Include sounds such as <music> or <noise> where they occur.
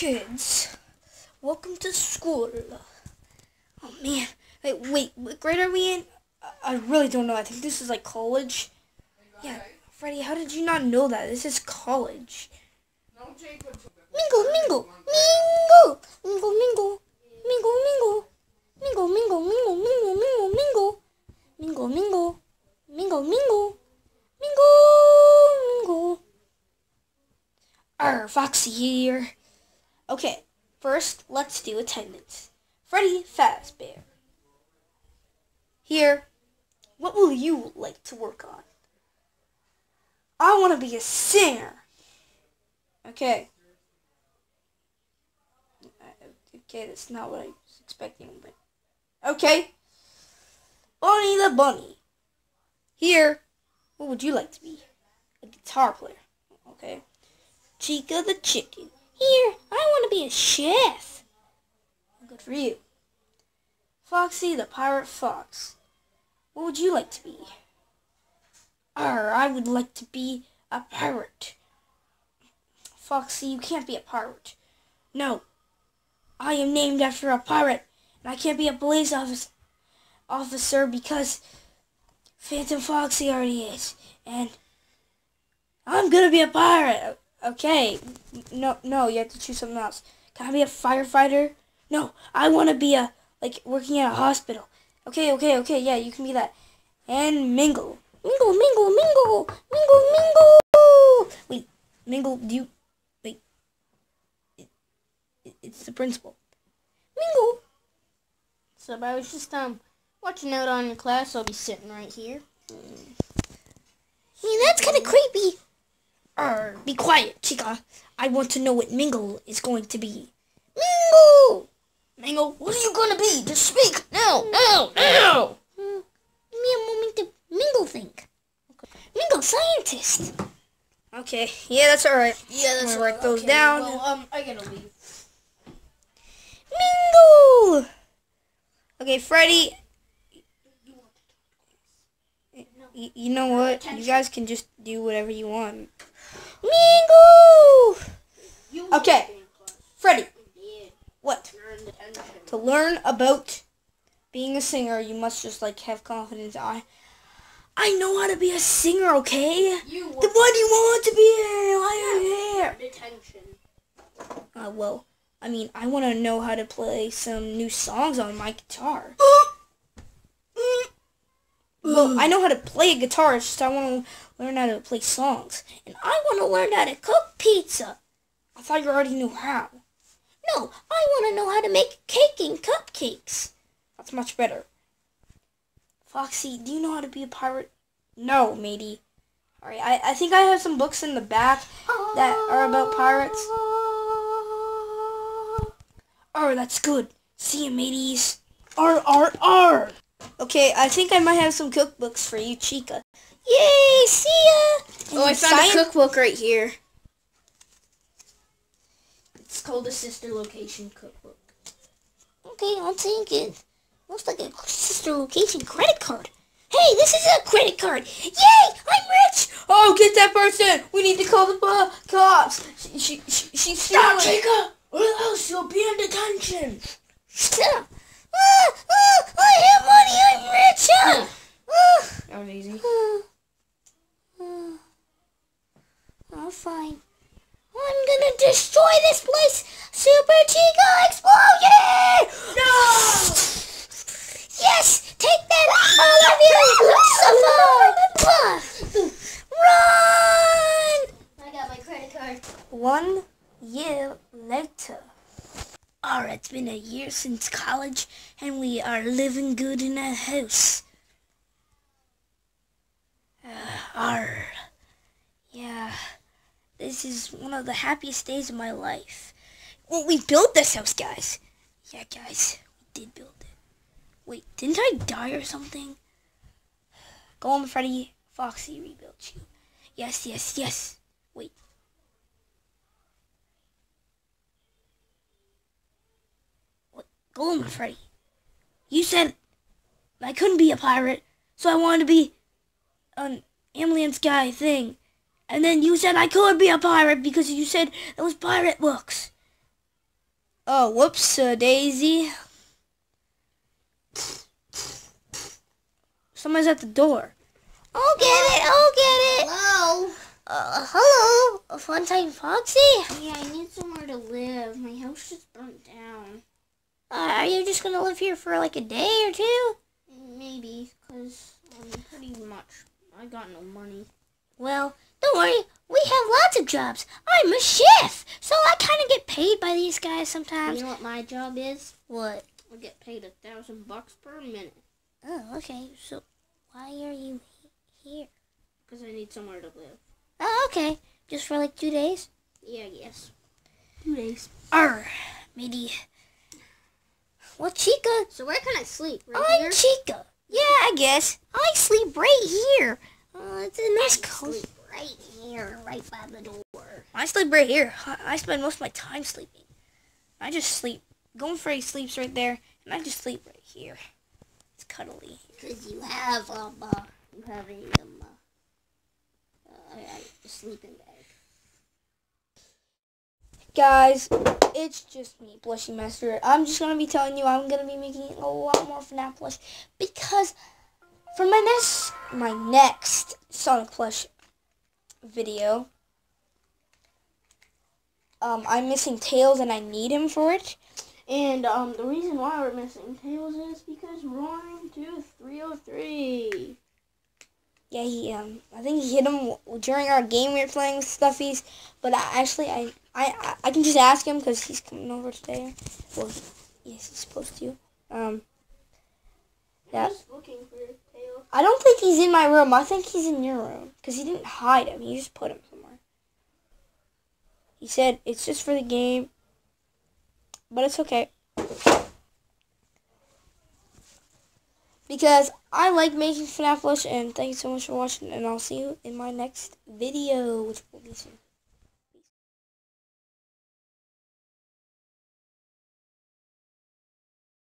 kids. Welcome to school. Oh man, wait, wait, what grade are we in? I- really don't know. I think this is like college. Yeah, Freddy, how did you not know that? This is college. Mingle, mingle, mingle, mingle, mingle, mingle, mingle, mingle, mingle, mingle, mingle, mingle, mingle, mingle, mingle, mingle, mingle, mingle, mingle. Arr, Foxy here. Okay, first let's do attendance. Freddy Fazbear. Here, what will you like to work on? I want to be a singer. Okay. Okay, that's not what I was expecting, but okay. Bonnie the Bunny. Here, what would you like to be? A guitar player. Okay. Chica the Chicken. Here, I want to be a chef. Good for you. Foxy the Pirate Fox. What would you like to be? Arr, I would like to be a pirate. Foxy, you can't be a pirate. No. I am named after a pirate, and I can't be a police office, officer because Phantom Foxy already is. And I'm gonna be a pirate. Okay. No, no, you have to choose something else. Can I be a firefighter? No, I want to be a, like, working at a hospital. Okay, okay, okay, yeah, you can be that. And mingle. Mingle, mingle, mingle, mingle, mingle. Wait, mingle, do you, wait. It, it, it's the principal. Mingle. So I was just um watching out on your class. I'll be sitting right here. Hey, that's kind of creepy. Arr, be quiet, Chica. I want to know what Mingle is going to be. Mingle! Mingle, what are you going to be? Just speak now, now, now! Give me a moment to Mingle think. Okay. Mingle scientist. Okay, yeah, that's all right. Yeah, that's I'll write those down. Well, um, I gotta leave. Mingle! Okay, Freddy. You know what? You guys can just do whatever you want. Mingle! Okay, Freddy. What? To learn about being a singer, you must just like have confidence. I, I know how to be a singer. Okay. You Then why do you want to be here? Why are you here? detention. Uh, well, I mean, I want to know how to play some new songs on my guitar. <gasps> <laughs> well, I know how to play a guitar. Just I want to learn how to play songs, and I want to learn how to cook pizza. I thought you already knew how. No, I want to know how to make cake and cupcakes. That's much better. Foxy, do you know how to be a pirate? No, matey. Alright, I, I think I have some books in the back that are about pirates. Oh, that's good. See you, mateys. R R R. Okay, I think I might have some cookbooks for you, Chica. Yay! See ya. Oh, I found a cookbook right here. It's called the Sister Location Cookbook. Okay, I'll take it. Looks like a sister location credit card. Hey, this is a credit card. Yay! I'm rich. Oh, get that person. We need to call the uh, cops. She, she, she, she's stealing. Chica, or else you'll be in detention. Stop. Ah, ah, I have money. I'm rich. Ah. That was easy. Oh, fine. I'm gonna destroy this place. Super Chica explosion! No! Yes! Take that, all of you! Suffer! Run! I got my credit card. One year later. Alright, it's been a year since college, and we are living good in a house. Uh, arr. Yeah, this is one of the happiest days of my life. Well, we built this house, guys. Yeah, guys, we did build it. Wait, didn't I die or something? Go on, Freddy. Foxy rebuilt you. Yes, yes, yes. Wait. What? Go on, Freddy. You said I couldn't be a pirate, so I wanted to be an alien sky thing. And then you said I could be a pirate because you said it was pirate books. Oh, whoops, uh, Daisy. Someone's at the door. I'll get it. I'll get it. Hello? Uh, hello, Funtime Foxy. Yeah, I need somewhere to live. My house just burnt down. Uh, are you just gonna live here for like a day or two? Maybe, because um, pretty much I got no money. Well, don't worry. We have lots of jobs. I'm a chef, so I kind of get paid by these guys sometimes. You know what my job is? What? I get paid a thousand bucks per minute Oh, okay. So, why are you here? because I need somewhere to live. Oh, okay. Just for like two days. Yeah, yes. Two days. Arr, matey. Well, Chica, So where can I sleep? Right I'm here? Chica. Yeah, I guess. I sleep right here. Uh, it's a nice I cozy. sleep right here, right by the door. I sleep right here. I spend most of my time sleeping. I just sleep. Golden Freddy sleeps right there, and I just sleep right here. It's cuddly. Because you have um, uh, you have a um, uh, uh, a sleeping bag. Guys, it's just me, Plushie Master. I'm just gonna be telling you I'm gonna be making a lot more FNAF plush because for my next my next Sonic plush video, um, I'm missing Tails and I need him for it. And um, the reason why we're missing Tails is because Roaring Tooth 303. Yeah, he um, I think he hit him during our game we were playing with Stuffies. But I, actually, I, I, I can just ask him because he's coming over today. Well, yes, he's supposed to. Um, Yeah. I'm just looking for Tails. I don't think he's in my room. I think he's in your room because he didn't hide him. He just put him somewhere. He said it's just for the game, but it's okay. Because I like making FNAF Plush, and thank you so much for watching, and I'll see you in my next video, which will be soon.